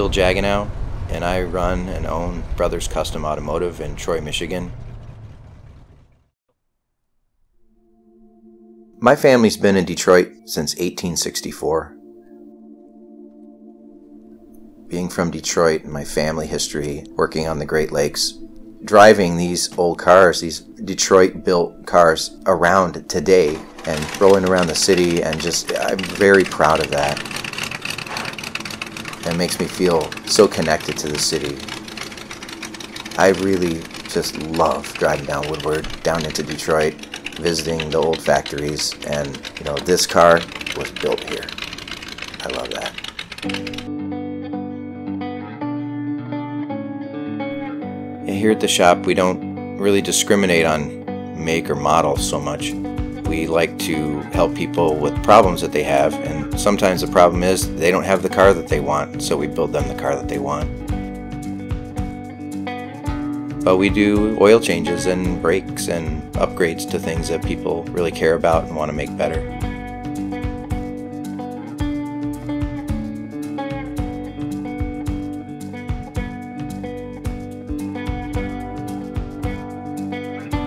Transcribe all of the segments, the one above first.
Bill Jagenow, and I run and own Brothers Custom Automotive in Troy, Michigan. My family's been in Detroit since 1864. Being from Detroit my family history, working on the Great Lakes, driving these old cars, these Detroit built cars around today and rolling around the city, and just, I'm very proud of that. It makes me feel so connected to the city. I really just love driving down Woodward, down into Detroit, visiting the old factories, and you know, this car was built here. I love that. Here at the shop, we don't really discriminate on make or model so much. We like to help people with problems that they have, and sometimes the problem is they don't have the car that they want, so we build them the car that they want. But we do oil changes and brakes and upgrades to things that people really care about and want to make better.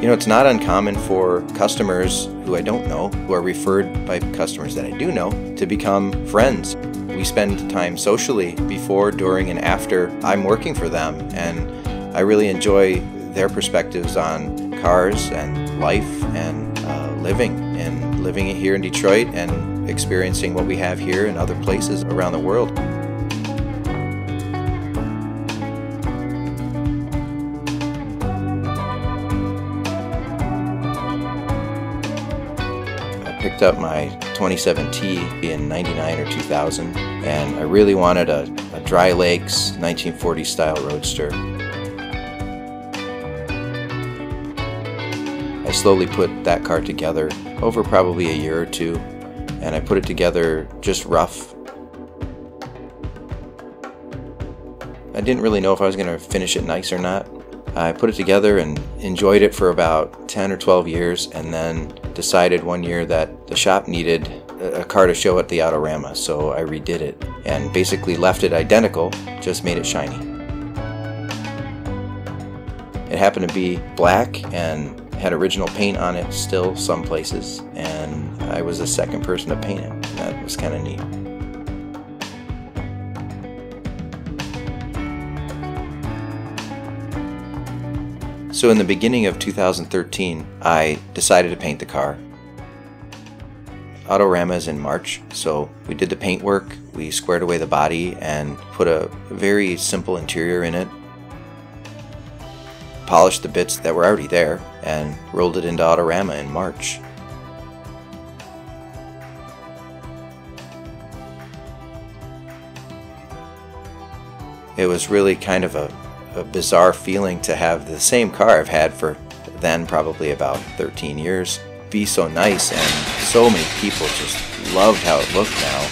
You know, it's not uncommon for customers who I don't know, who are referred by customers that I do know, to become friends. We spend time socially before, during, and after I'm working for them, and I really enjoy their perspectives on cars and life and uh, living, and living here in Detroit and experiencing what we have here and other places around the world. Picked up my 27 T in 99 or 2000 and I really wanted a, a Dry Lakes 1940 style roadster. I slowly put that car together over probably a year or two and I put it together just rough. I didn't really know if I was going to finish it nice or not. I put it together and enjoyed it for about 10 or 12 years and then decided one year that the shop needed a car to show at the Autorama, so I redid it and basically left it identical, just made it shiny. It happened to be black and had original paint on it still some places, and I was the second person to paint it. That was kind of neat. So in the beginning of 2013, I decided to paint the car. Autorama is in March, so we did the paint work, we squared away the body and put a very simple interior in it. Polished the bits that were already there and rolled it into Autorama in March. It was really kind of a a bizarre feeling to have the same car I've had for then probably about 13 years be so nice and so many people just loved how it looked now.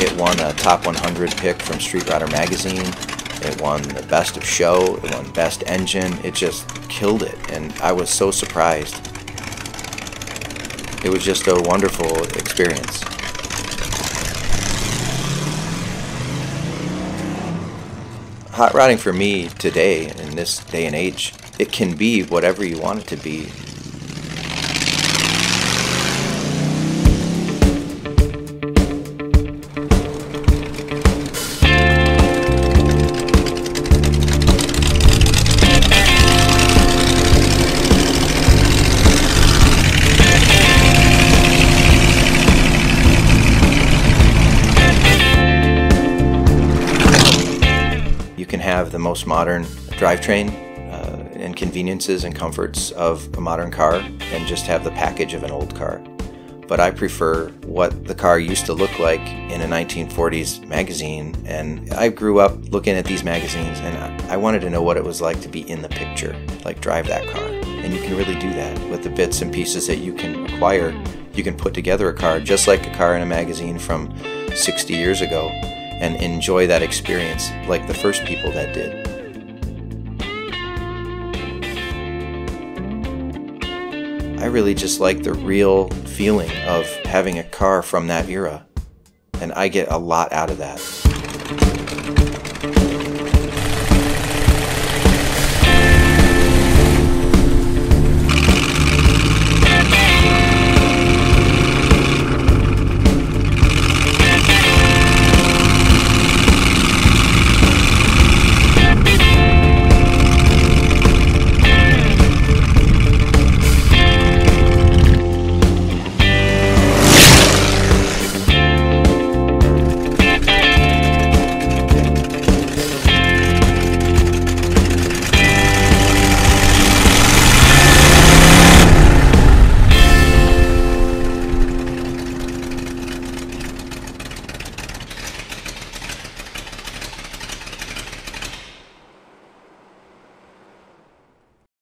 It won a top 100 pick from Street Rodder magazine. It won the best of show, it won best engine. It just killed it, and I was so surprised. It was just a wonderful experience. Hot rodding for me today, in this day and age, it can be whatever you want it to be have the most modern drivetrain uh, and conveniences and comforts of a modern car and just have the package of an old car. But I prefer what the car used to look like in a 1940s magazine. And I grew up looking at these magazines and I wanted to know what it was like to be in the picture, like drive that car. And you can really do that with the bits and pieces that you can acquire. You can put together a car just like a car in a magazine from 60 years ago and enjoy that experience like the first people that did. I really just like the real feeling of having a car from that era, and I get a lot out of that.